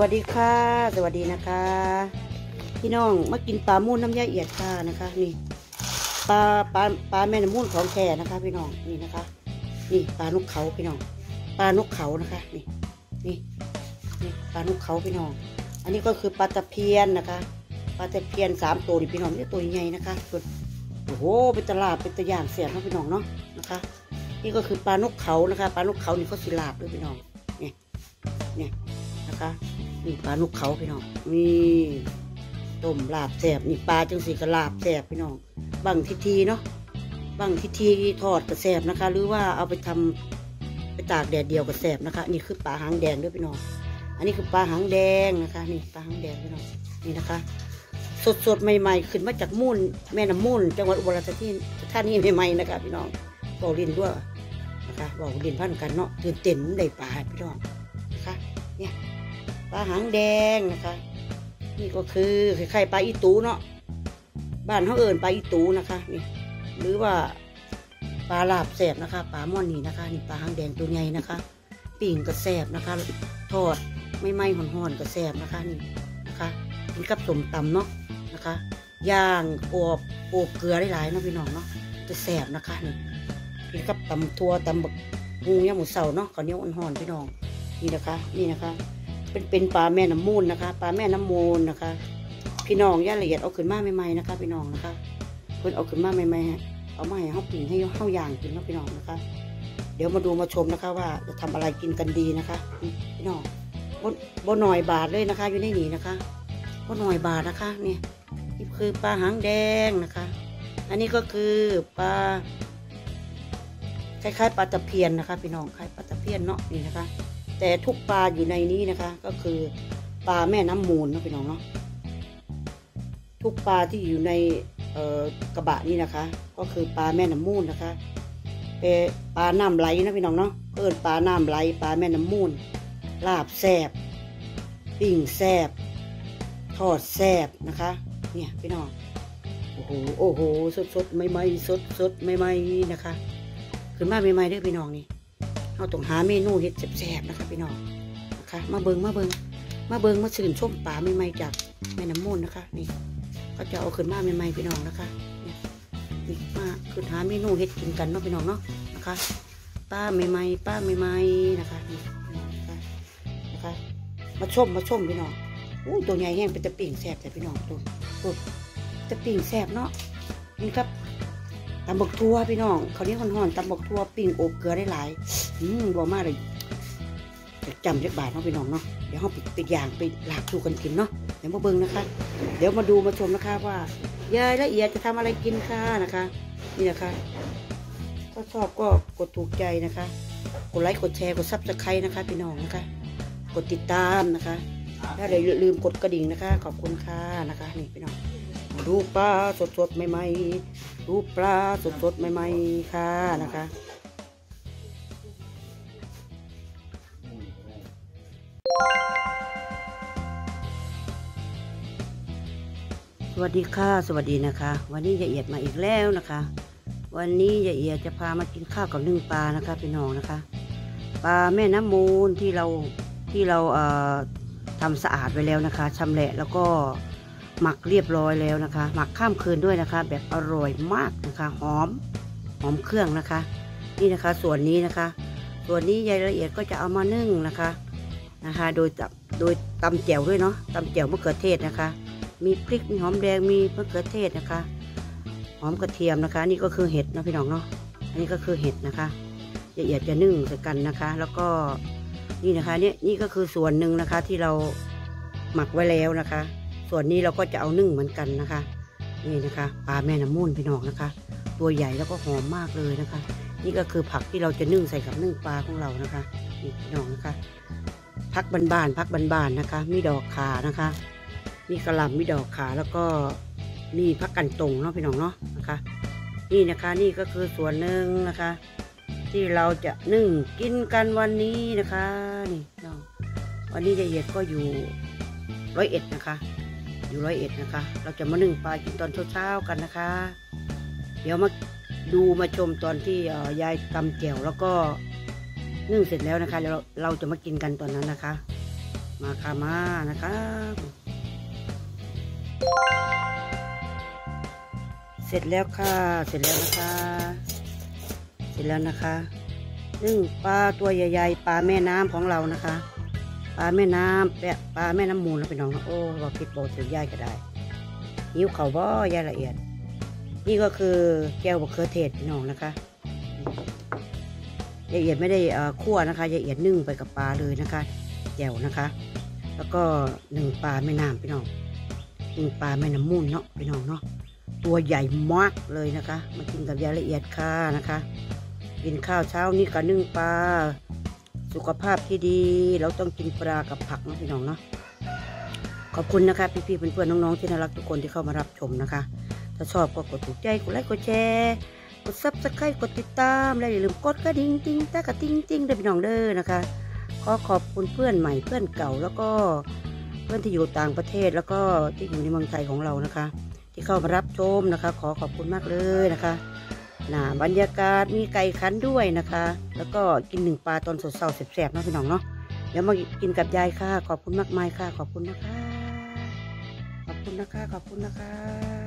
วัสดีค่ะ สวัสดีนะคะ พี่น้องมากินปลามูนน้ำยาเอียดค่ะนะคะ นี่ปลาปลาปลาแม่น้ำมูนของแท้นะคะ พี่น้องนี่นะคะ นี่ปลานกเขาพี่น้องปลานกเขานะคะ นี่นี่นี่ปลานกเขาพี่น้อง อันนี้ก็คือปลาตะเพียนนะคะปลาตะเพียนสามตัวนี่พี่น้องนี่ตัวใหญ่นะคะตัวโอ้โหเป็นตลาดเป็นตะย่างเสียบนะพี่น้องเนาะนะคะ นี่ก็คือปลานกเขานะคะปลานกเขานี่เขาสิลาบด้วยพี่น้องเนี่ยเนี่ยนะคะ นี่ปลานกเขาพี่น้องนี่ต้มลาบแสบนี่ปลาจังสีกระลาบแสบพี่น้องบังทิทีเนาะบังทิทีทอดกระแสบนะคะ หรือว่าเอาไปทำไปตากแดดเดียวกระแสบนะคะ นี่คือปลาหางแดงด้วยพี่น้องอันนี้คือปลาหางแดงนะคะ นี่ปลาหางแดงพี่น้องนี่นะคะ สดสดใหม่ ๆ ขึ้นมาจากมุ่นแม่น้ำมุ่นจังหวัดอุบลราชธานีท่านีใหม่ๆนะคะพี่น้องบอกลินด้วยนะคะบอกลินพันกันเนาะตื่นเต้นได้ปลาพี่น้อง ปลาหางแดงนะคะ นี่ก็คือคล้ายๆปลาอีตูเนาะบ้านเขาเอิญปลาอีตูนะคะนี่หรือว่าปลาลาบแสบนะคะปลาม่อนนี่นะคะนี่ปลาหางแดงตัวใหญ่นะคะปิ่งกระแสบนะคะทอดไม่ไหม้ห่อนๆกระแสบนะคะนี่นะคะกินกับสมตำเนาะนะคะย่างอบอบเกลือได้หลายๆเนาะพี่น้องเนาะจะแสบนะคะนี่กินกับตำทัวตำบักงูย่าหมูเสาเนาะข้าวเหนียวอ่อนๆพี่น้องนี่นะคะ นี่นะคะ เป็นเป็นปลาแม่น้ำมูลนะคะ ปลาแม่น้ำมูลนะคะ พี่น้องย่าละเอียดเอาขึ้นมาใหม่ๆนะคะ พี่น้องนะคะเพิ่นเอาขึ้นมาใหม่ๆฮะเอามาให้เฮาปิ่งให้เฮาย่างกินนะพี่น้องนะคะ เดี๋ยวมาดูมาชมนะคะ ว่าจะทำอะไรกินกันดีนะคะ พี่น้องบนบนหน่อยบาทเลยนะคะ อยู่ในนี้นะคะบนหน่อยบาทนะคะเนี่ยนี่คือปลาหางแดงนะคะ อันนี้ก็คือปลาคล้ายๆปลาตะเพียนนะคะ พี่น้องคล้ายปลาตะเพียนเนาะนี่นะคะ แต่ทุกปลาอยู่ในนี้นะคะ ก็คือปลาแม่น้ำมูลนะพี่น้องเนาะทุกปลาที่อยู่ในกระบะนี้นะคะ ก็คือปลาแม่น้ำมูลนะคะเป็นปลาน้ำไหลนะพี่น้องเนาะเอิ้นปลาน้ำไหลปลาแม่น้ำมูลลาบแซบปิ่งแซบทอดแซบนะคะ เนี่ยพี่น้องโอ้โหโอ้โหสดสดๆใหม่สดสดๆใหม่นะคะ ขึ้นมาใหม่ๆเด้อพี่น้องนี่ เราต้องหาเมนูเห็ดแซ่บๆนะคะพี่น้องนะคะ มาเบิงมาเบิงมาเบิงมาสื่นชมป่าใหม่ๆจากแม่น้ำมูลนะคะนี่เขาจะเอาขึ้นมาใหม่ๆพี่น้องนะคะนี่มาคือหาเมนูเห็ดกินกันเนาะพี่น้องเนาะนะคะป้าใหม่ๆป้าใหม่ๆนะคะนี่พี่น้องนะคะนะคะ มาชมมาชมพี่น้องอู้ตัวใหญ่แห้งเป็นตะปิ่งแซ่บแต่พี่น้องตัวตัวตะปิ่งแซ่บเนาะนี่ครับ ตำบกทั่วพี่น้องเขาวนี้ห่อนๆตำบกทั่วปิ้งโอบเกลือได้หลายอืมบอมากเลยจะจำจักบาทเนาะพี่น้องเนาะเดี๋ยวเราปิดปิดอย่างไปลาบสู่กันกินเนาะเดี๋ยวมาเบิ่งนะคะ เดี๋ยวมาดูมาชมนะคะว่ายายละเอียดจะทำอะไรกินค่ะนะคะ นี่นะคะถ้าชอบก็กดถูกใจนะคะ กดไลค์กดแชร์กด subscribe นะคะพี่น้องนะคะ กดติดตามนะคะถ้าอย่าลืมกดกระดิ่งนะคะ ขอบคุณค่ะนะคะ นี่พี่น้องดูปลาสดๆใหม่ๆ ดูปลาสดๆใหม่ๆค่ะนะคะสวัสดีค่ะ สวัสดีนะคะ วันนี้ยายเอียดมาอีกแล้วนะคะ วันนี้ยายเอียดจะพามากินข้าวกับนึ่งปลานะคะพี่น้องนะคะ ปลาแม่น้ำมูลที่เราที่เราเอ่อทำสะอาดไว้แล้วนะคะชำแหละแล้วก็ หมักเรียบร้อยแล้วนะคะ หมักข้ามคืนด้วยนะคะ แบบอร่อยมากนะคะ หอมหอมเครื่องนะคะ นี่นะคะส่วนนี้นะคะ ส่วนนี้ยายละเอียดก็จะเอามานึ่งนะคะนะคะ โดยโดยตำแจ่วด้วยเนาะตำแจ่วมะเขือเทศนะคะ มีพริกมีหอมแดงมีมะเขือเทศนะคะ หอมกระเทียมนะคะ นี่ก็คือเห็ดนะพี่น้องเนาะอันนี้ก็คือเห็ดนะคะละเอียดจะนึ่งใส่กันนะคะ แล้วก็นี่นะคะเนี่ยนี่ก็คือส่วนหนึ่งนะคะที่เราหมักไว้แล้วนะคะ ส่วนนี้เราก็จะเอานึ่งเหมือนกันนะคะ นี่นะคะปลาแม่น้ำมูลพี่น้องนะคะ ตัวใหญ่แล้วก็หอมมากเลยนะคะ นี่ก็คือผักที่เราจะนึ่งใส่กับนึ่งปลาของเรานะคะนี่พี่น้องนะคะพักบานๆพักบานๆนะคะ มีดอกขานะคะ มีกระหล่ำมีดอกขาแล้วก็นี่พักกันตรงเนาะพี่น้องเนาะนะคะ นี่นะคะนี่ก็คือส่วนหนึ่งนะคะ ที่เราจะนึ่งกินกันวันนี้นะคะนี่พี่น้องวันนี้ยายเอียดก็อยู่ร้อยเอ็ดนะคะ อยู่ร้อยเอ็ดนะคะ เราจะมานึ่งปลากินตอนเช้าๆกันนะคะ เดี๋ยวมาดูมาชมตอนที่ยายตำแจ่วแล้วก็นึ่งเสร็จแล้วนะคะแล้วเราเราจะมากินกันตอนนั้นนะคะ มาค่ะมานะคะเสร็จแล้วค่ะ เสร็จแล้วนะคะ เสร็จแล้วนะคะนึ่งปลาตัวใหญ่ ๆปลาแม่น้ำของเรานะคะ ลาแม่น้ำแปะปลาแม่น้ำมูลนะพี่น้องนะโอ้ว่าผิดโบถือยายก็ได้หิวเขาบ่ยายละเอียด นี่ก็คือแก้วบะเขือเทศพี่น้องนะคะยายละเอียดไม่ได้คั่วนะคะยายละเอียดนึ่งไปกับปลาเลยนะคะแจ่วนะคะ แล้วก็หนึ่งปลาแม่น้ำพี่น้องหนึ่งปลาแม่น้ำมูลเนาะพี่น้องเนาะตัวใหญ่มากเลยนะคะมากินกับยายละเอียดค่ะนะคะ กินข้าวเช้านี้กับนึ่งปลา สุขภาพที่ดี เราต้องกินปลากับผักนะพี่น้องเนาะขอบคุณนะคะ พี่ๆเพื่อนๆน้องๆที่น่ารักทุกคนที่เข้ามารับชมนะคะ ถ้าชอบก็กดถูกใจกดไลค์กดแชร์กด subscribe กดติดตามและอย่าลืมกดกระดิ่งติ้งตากระติ้งติ้งด้วยพี่น้องเด้อนะคะขอขอบคุณเพื่อนใหม่เพื่อนเก่าแล้วก็เพื่อนที่อยู่ต่างประเทศแล้วก็ที่อยู่ในเมืองไทยของเรานะคะ ที่เข้ามารับชมนะคะ ขอขอบคุณมากเลยนะคะ นะบรรยากาศมีไก่ขันด้วยนะคะ แล้วก็กินหนึ่งปลาตอนสดเสาแซ่บๆนะพี่น้องเนาะเดี๋ยวมากินกับยายค่ะ ขอบคุณมากมายค่ะ ขอบคุณนะคะ ขอบคุณนะคะ ขอบคุณนะคะ